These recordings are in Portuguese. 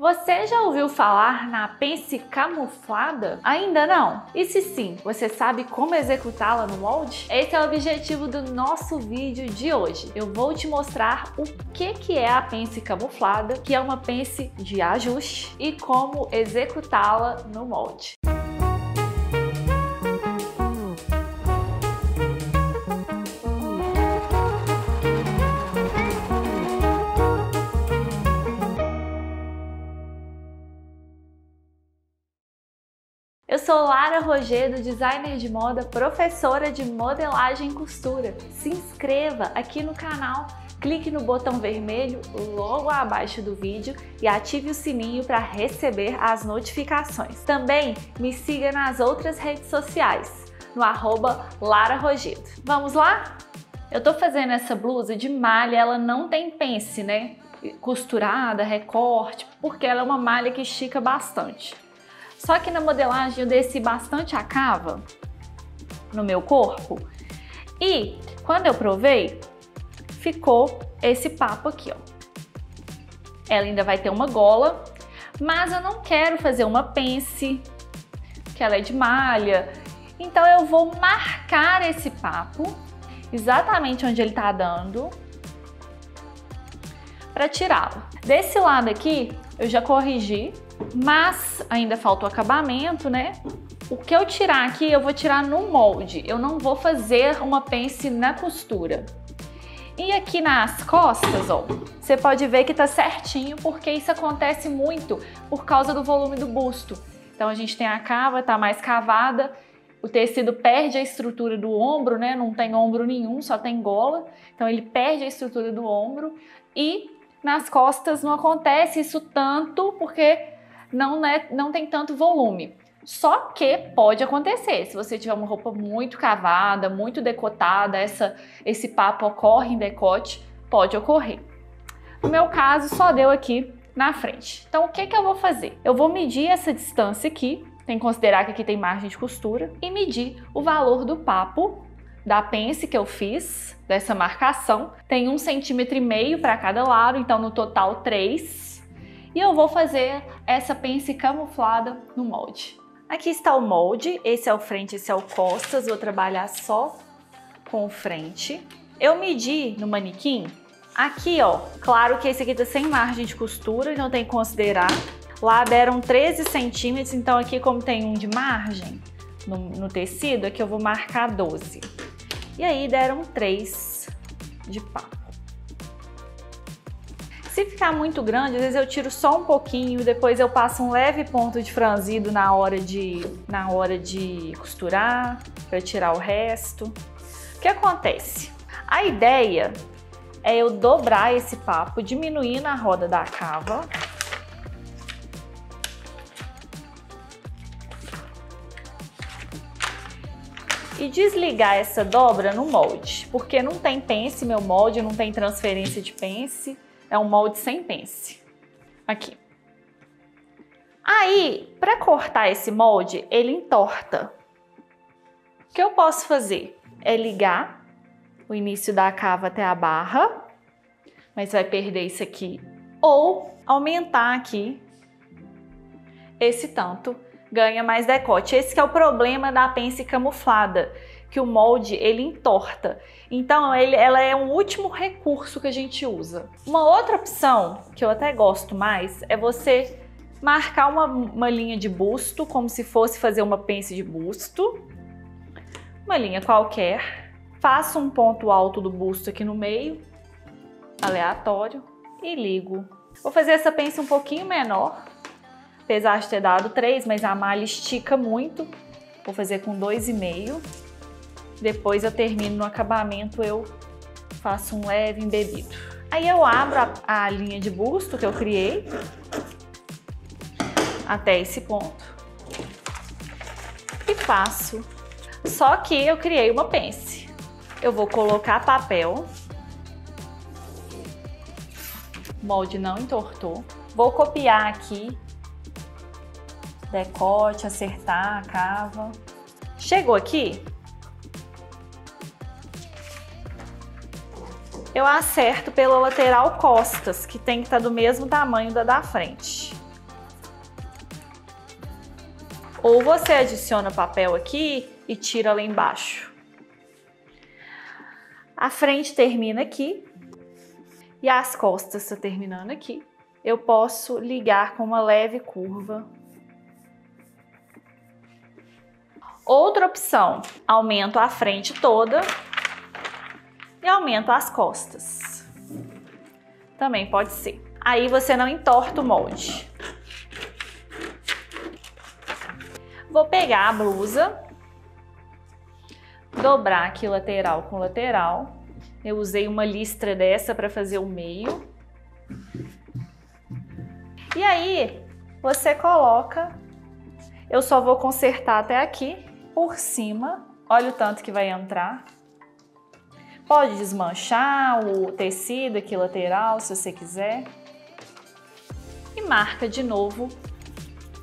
Você já ouviu falar na pence camuflada? Ainda não? E se sim, você sabe como executá-la no molde? Esse é o objetivo do nosso vídeo de hoje. Eu vou te mostrar o que, que é a pence camuflada, que é uma pence de ajuste, e como executá-la no molde. Sou Lara Rogedo, designer de moda, professora de modelagem e costura. Se inscreva aqui no canal, clique no botão vermelho logo abaixo do vídeo e ative o sininho para receber as notificações. Também me siga nas outras redes sociais, no arroba Lara Rogedo. Vamos lá? Eu tô fazendo essa blusa de malha, ela não tem pence, né? Costurada, recorte, porque ela é uma malha que estica bastante. Só que na modelagem eu desci bastante a cava no meu corpo e quando eu provei, ficou esse papo aqui, ó. Ela ainda vai ter uma gola, mas eu não quero fazer uma pence, que ela é de malha. Então eu vou marcar esse papo exatamente onde ele tá dando para tirá-lo. Desse lado aqui, eu já corrigi mas ainda falta o acabamento, né? O que eu tirar aqui, eu vou tirar no molde. Eu não vou fazer uma pence na costura. E aqui nas costas, ó, você pode ver que tá certinho, porque isso acontece muito por causa do volume do busto. Então a gente tem a cava, tá mais cavada, o tecido perde a estrutura do ombro, né? Não tem ombro nenhum, só tem gola. Então ele perde a estrutura do ombro e nas costas não acontece isso tanto, porque não, é, não tem tanto volume. Só que pode acontecer, se você tiver uma roupa muito cavada, muito decotada, essa, esse papo ocorre em decote, pode ocorrer. No meu caso, só deu aqui na frente. Então, o que, que eu vou fazer? Eu vou medir essa distância aqui, tem que considerar que aqui tem margem de costura, e medir o valor do papo da pence que eu fiz, dessa marcação. Tem um centímetro e meio para cada lado, então no total três e eu vou fazer essa pence camuflada no molde. Aqui está o molde, esse é o frente, esse é o costas, vou trabalhar só com o frente. Eu medi no manequim, aqui ó, claro que esse aqui tá sem margem de costura, então tem que considerar. Lá deram 13 centímetros, então aqui como tem um de margem no, no tecido, aqui eu vou marcar 12. E aí deram 3 de papo. Se ficar muito grande, às vezes eu tiro só um pouquinho, depois eu passo um leve ponto de franzido na hora de, na hora de costurar, para tirar o resto. O que acontece? A ideia é eu dobrar esse papo, diminuir na roda da cava. E desligar essa dobra no molde, porque não tem pence, meu molde não tem transferência de pence é um molde sem pence. Aqui. Aí, para cortar esse molde, ele entorta. O que eu posso fazer? É ligar o início da cava até a barra, mas vai perder isso aqui. Ou aumentar aqui esse tanto, ganha mais decote. Esse é o problema da pence camuflada que o molde ele entorta. Então ele, ela é um último recurso que a gente usa. Uma outra opção que eu até gosto mais é você marcar uma, uma linha de busto, como se fosse fazer uma pence de busto, uma linha qualquer. Faço um ponto alto do busto aqui no meio, aleatório, e ligo. Vou fazer essa pence um pouquinho menor, apesar de ter dado 3, mas a malha estica muito. Vou fazer com 2,5 depois eu termino no acabamento, eu faço um leve embebido. Aí eu abro a, a linha de busto que eu criei até esse ponto e faço. Só que eu criei uma pence. Eu vou colocar papel. O molde não entortou. Vou copiar aqui. Decote, acertar a cava. Chegou aqui, eu acerto pela lateral costas, que tem que estar tá do mesmo tamanho da da frente. Ou você adiciona papel aqui e tira lá embaixo. A frente termina aqui e as costas estão terminando aqui. Eu posso ligar com uma leve curva Outra opção, aumento a frente toda e aumento as costas. Também pode ser. Aí você não entorta o molde. Vou pegar a blusa, dobrar aqui lateral com lateral. Eu usei uma listra dessa para fazer o meio. E aí, você coloca, eu só vou consertar até aqui, por cima, olha o tanto que vai entrar. Pode desmanchar o tecido aqui lateral, se você quiser. E marca de novo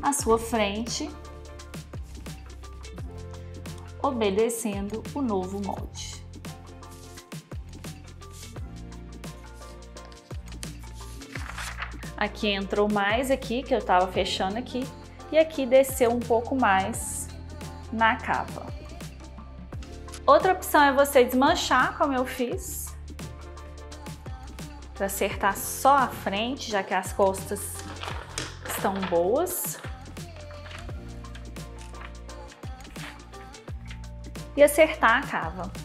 a sua frente, obedecendo o novo molde. Aqui entrou mais aqui, que eu estava fechando aqui, e aqui desceu um pouco mais na capa. Outra opção é você desmanchar, como eu fiz, para acertar só a frente, já que as costas estão boas. E acertar a cava.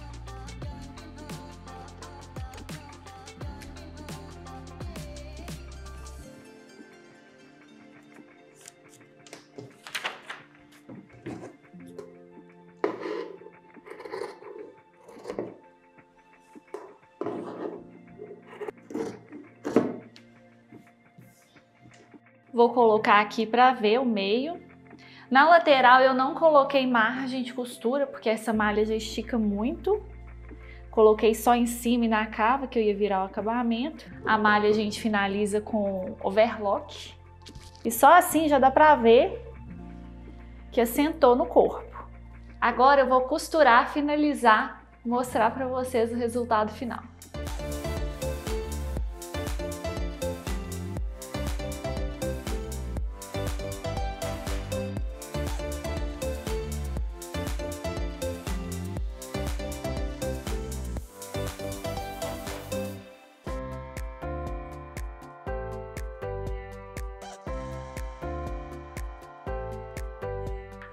Vou colocar aqui para ver o meio. Na lateral eu não coloquei margem de costura, porque essa malha já estica muito. Coloquei só em cima e na cava, que eu ia virar o acabamento. A malha a gente finaliza com overlock. E só assim já dá pra ver que assentou no corpo. Agora eu vou costurar, finalizar, mostrar pra vocês o resultado final.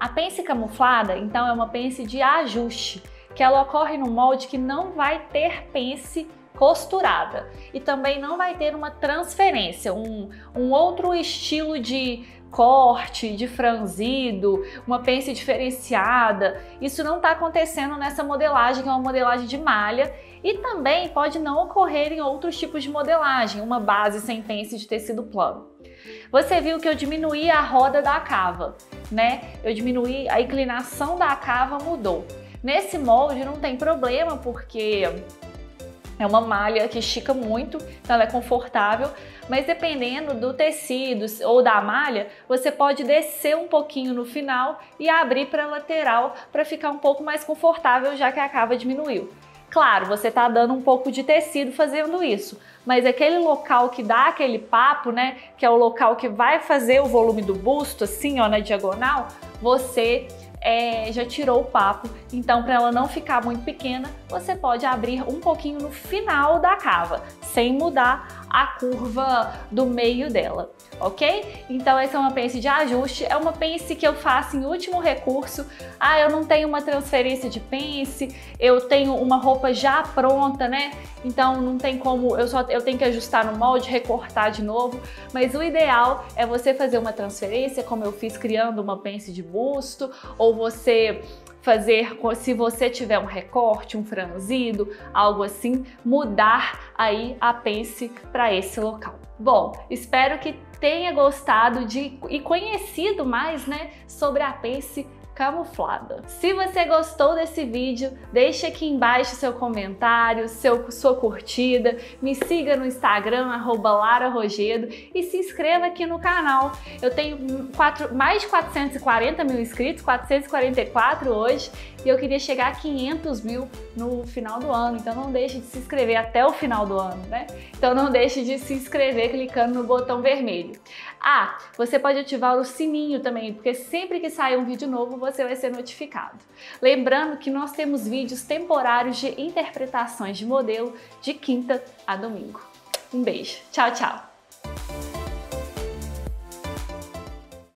A pence camuflada, então, é uma pence de ajuste, que ela ocorre no molde que não vai ter pence costurada e também não vai ter uma transferência, um, um outro estilo de corte, de franzido, uma pence diferenciada. Isso não está acontecendo nessa modelagem, que é uma modelagem de malha, e também pode não ocorrer em outros tipos de modelagem, uma base sem pence de tecido plano. Você viu que eu diminuí a roda da cava, né? Eu diminuí, a inclinação da cava mudou. Nesse molde não tem problema, porque é uma malha que estica muito, então ela é confortável, mas dependendo do tecido ou da malha, você pode descer um pouquinho no final e abrir para a lateral para ficar um pouco mais confortável, já que a cava diminuiu. Claro, você está dando um pouco de tecido fazendo isso, mas aquele local que dá aquele papo, né, que é o local que vai fazer o volume do busto, assim, ó, na diagonal, você é, já tirou o papo, então para ela não ficar muito pequena, você pode abrir um pouquinho no final da cava, sem mudar a curva do meio dela, ok? Então essa é uma pence de ajuste, é uma pence que eu faço em último recurso. Ah, eu não tenho uma transferência de pence, eu tenho uma roupa já pronta, né? Então não tem como, eu só eu tenho que ajustar no molde, recortar de novo, mas o ideal é você fazer uma transferência, como eu fiz criando uma pence de busto, ou você fazer, se você tiver um recorte, um franzido, algo assim, mudar aí a pence para esse local. Bom, espero que tenha gostado de e conhecido mais, né, sobre a pence camuflada. Se você gostou desse vídeo, deixe aqui embaixo seu comentário, seu, sua curtida, me siga no Instagram, arroba Lara Rogedo e se inscreva aqui no canal. Eu tenho quatro, mais de 440 mil inscritos, 444 hoje, e eu queria chegar a 500 mil no final do ano, então não deixe de se inscrever até o final do ano, né? Então não deixe de se inscrever clicando no botão vermelho. Ah, você pode ativar o sininho também, porque sempre que sair um vídeo novo você vai ser notificado. Lembrando que nós temos vídeos temporários de interpretações de modelo de quinta a domingo. Um beijo. Tchau, tchau.